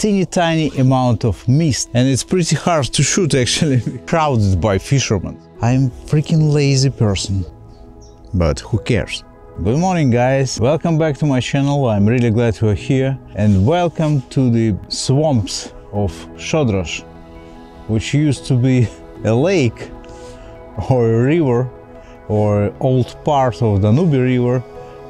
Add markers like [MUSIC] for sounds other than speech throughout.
teeny tiny amount of mist. And it's pretty hard to shoot actually, [LAUGHS] crowded by fishermen. I'm a freaking lazy person, but who cares? Good morning guys, welcome back to my channel, I'm really glad you're here. And welcome to the swamps of Shodrosh, which used to be a lake or a river or old part of the Danube River,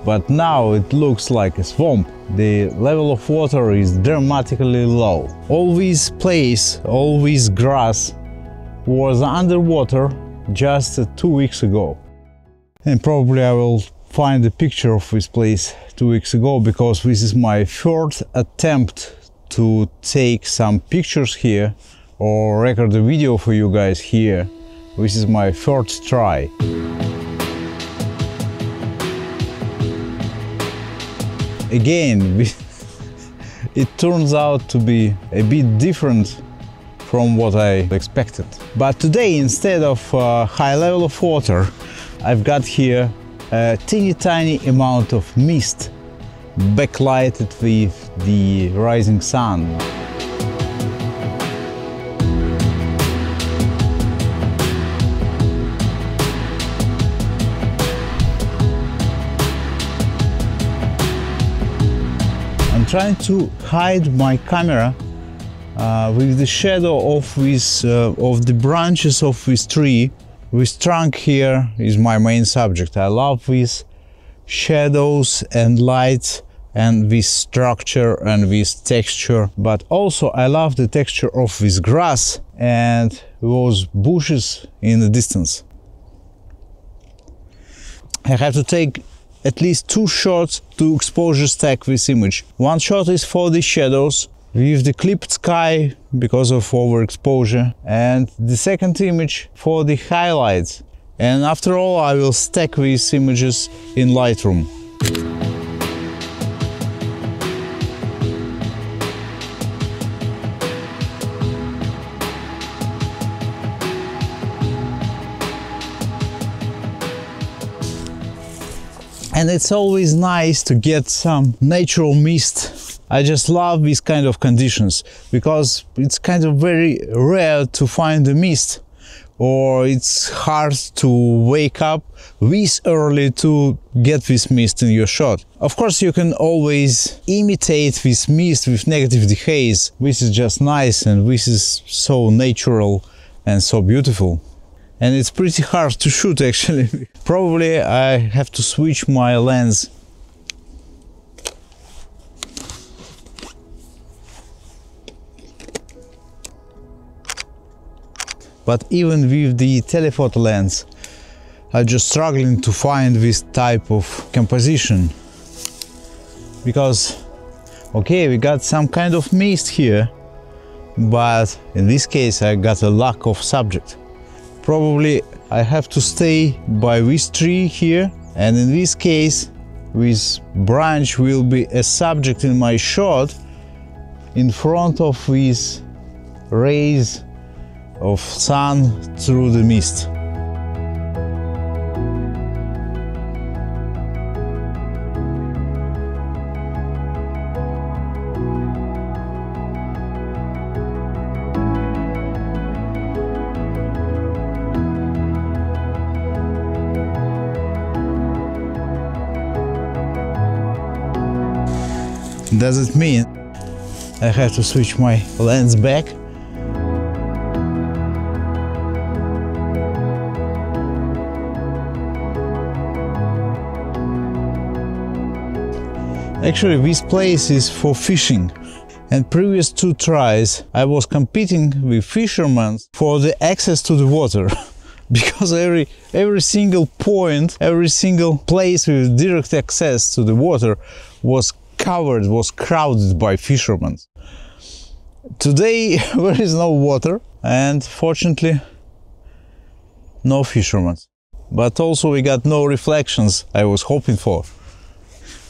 but now it looks like a swamp. The level of water is dramatically low. All this place, all this grass was underwater just two weeks ago. And probably I will find a picture of this place two weeks ago because this is my third attempt to take some pictures here or record a video for you guys here. This is my third try. Again [LAUGHS] it turns out to be a bit different from what I expected. But today instead of a high level of water I've got here a teeny tiny amount of mist backlighted with the rising sun. Trying to hide my camera uh, with the shadow of this uh, of the branches of this tree. This trunk here is my main subject. I love these shadows and lights and this structure and this texture but also I love the texture of this grass and those bushes in the distance. I have to take at least two shots to exposure stack this image. One shot is for the shadows with the clipped sky because of overexposure and the second image for the highlights. And after all I will stack these images in Lightroom. And it's always nice to get some natural mist. I just love these kind of conditions because it's kind of very rare to find the mist or it's hard to wake up this early to get this mist in your shot. Of course, you can always imitate this mist with negative dehaze. This is just nice and this is so natural and so beautiful and it's pretty hard to shoot [LAUGHS] actually. Probably I have to switch my lens. But even with the telephoto lens, I'm just struggling to find this type of composition. Because, okay, we got some kind of mist here, but in this case I got a lack of subject probably I have to stay by this tree here and in this case this branch will be a subject in my shot in front of these rays of sun through the mist. Does it mean I have to switch my lens back? Actually, this place is for fishing. And previous two tries, I was competing with fishermen for the access to the water. [LAUGHS] because every every single point, every single place with direct access to the water was covered, was crowded by fishermen. Today [LAUGHS] there is no water and fortunately no fishermen. But also we got no reflections I was hoping for.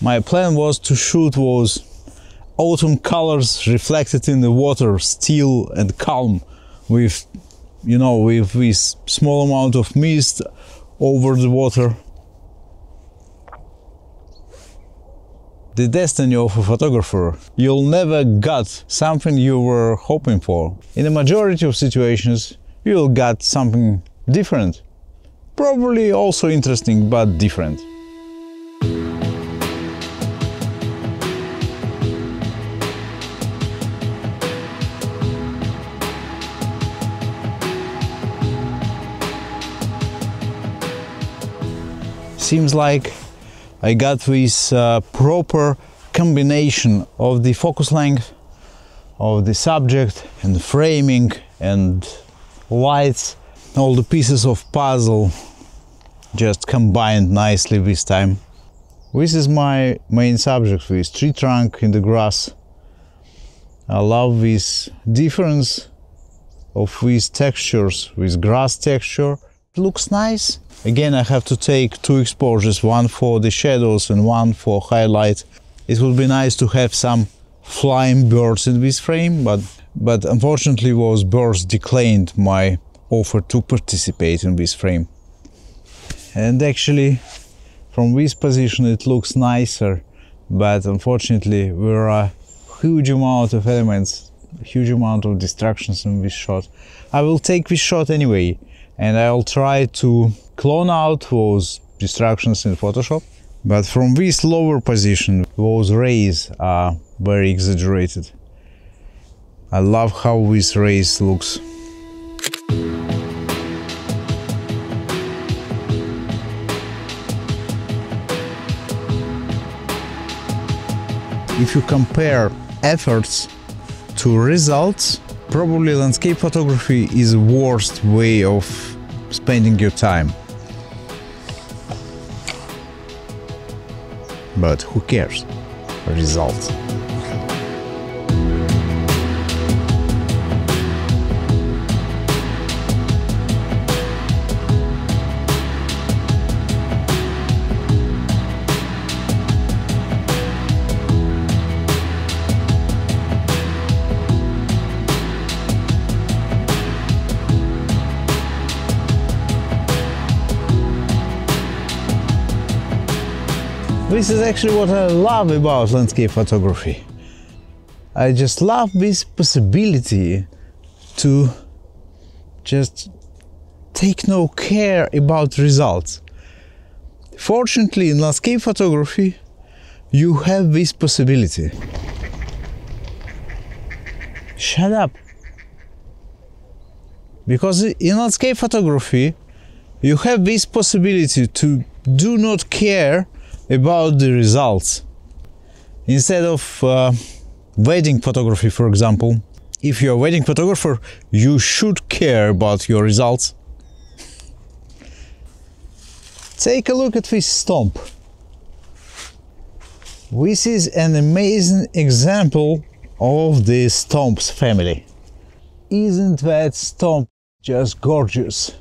My plan was to shoot was autumn colors reflected in the water, still and calm, with, you know, with this small amount of mist over the water the destiny of a photographer. You'll never get something you were hoping for. In the majority of situations, you'll get something different. Probably also interesting, but different. Seems like I got this uh, proper combination of the focus length of the subject and framing and lights all the pieces of puzzle just combined nicely this time. This is my main subject this tree trunk in the grass. I love this difference of these textures with grass texture. It looks nice Again, I have to take two exposures, one for the shadows and one for highlight. It would be nice to have some flying birds in this frame, but, but unfortunately those birds declined my offer to participate in this frame. And actually, from this position it looks nicer, but unfortunately there are huge amount of elements, huge amount of distractions in this shot. I will take this shot anyway, and I'll try to clone out those distractions in Photoshop. But from this lower position, those rays are very exaggerated. I love how this rays looks. If you compare efforts to results, probably landscape photography is worst way of spending your time. But who cares? Results. This is actually what I love about landscape photography. I just love this possibility to just take no care about results. Fortunately, in landscape photography, you have this possibility. Shut up. Because in landscape photography, you have this possibility to do not care about the results. Instead of uh, wedding photography, for example, if you're a wedding photographer, you should care about your results. [LAUGHS] Take a look at this stump. This is an amazing example of the stumps family. Isn't that stump just gorgeous?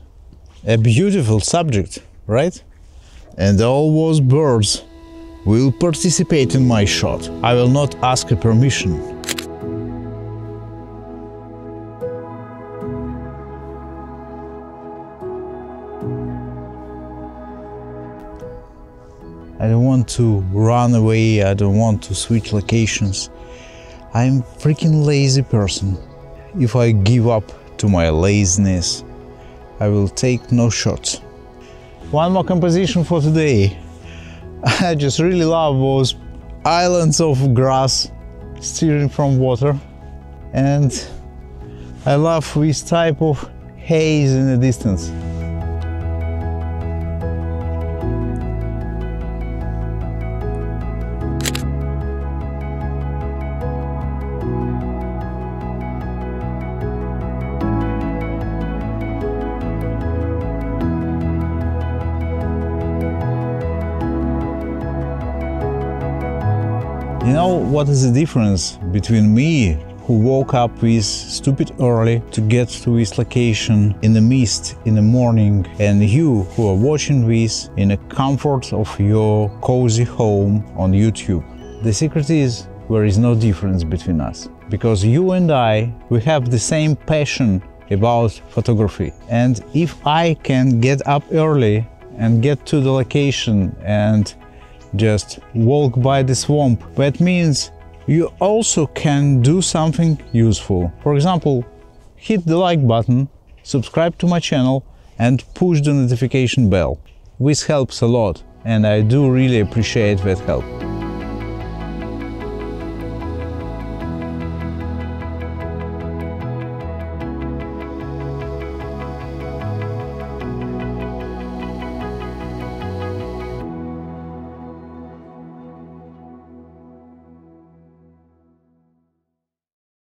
A beautiful subject, right? And all those birds will participate in my shot. I will not ask a permission. I don't want to run away, I don't want to switch locations. I'm freaking lazy person. If I give up to my laziness, I will take no shots. One more composition for today. I just really love those islands of grass steering from water and I love this type of haze in the distance. Know what is the difference between me, who woke up with stupid early to get to this location in the mist in the morning, and you who are watching this in the comfort of your cozy home on YouTube? The secret is there is no difference between us because you and I we have the same passion about photography and if I can get up early and get to the location and just walk by the swamp. That means you also can do something useful. For example, hit the like button, subscribe to my channel and push the notification bell. This helps a lot and I do really appreciate that help.